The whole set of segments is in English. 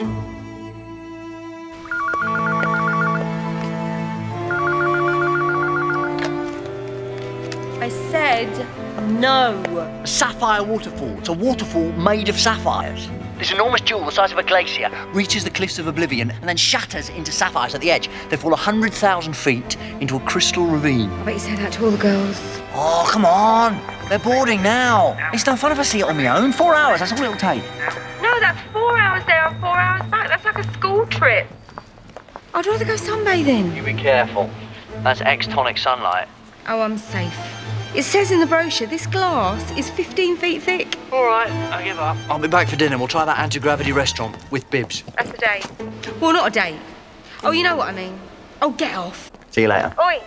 I said no. Sapphire Waterfall. It's a waterfall made of sapphires. This enormous jewel, the size of a glacier, reaches the cliffs of Oblivion and then shatters into sapphires at the edge. They fall 100,000 feet into a crystal ravine. I bet you say that to all the girls. Oh, come on. They're boarding now. It's no fun if I see it on my own. Four hours, that's all it'll take. No, that's four hours there like a trip. I'd rather go sunbathing. You be careful. That's extonic sunlight. Oh, I'm safe. It says in the brochure this glass is 15 feet thick. All right, I give up. I'll be back for dinner. We'll try that anti-gravity restaurant with bibs. That's a date. Well, not a date. Oh, you know what I mean. Oh, get off. See you later. Oi.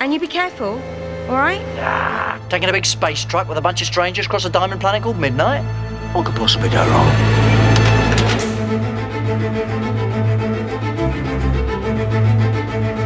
And you be careful, all right? Ah, taking a big space truck with a bunch of strangers across a diamond planet called Midnight? What could possibly go wrong? Thank you.